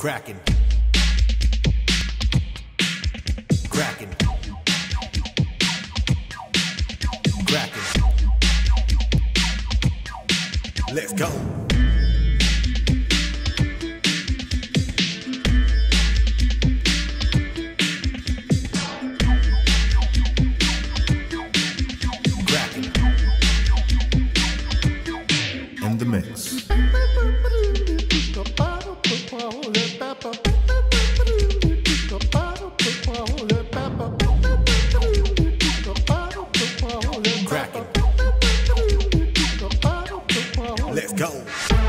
Cracking. Cracking. Cracking. Let's go. Cracking. In the mix. Domingão.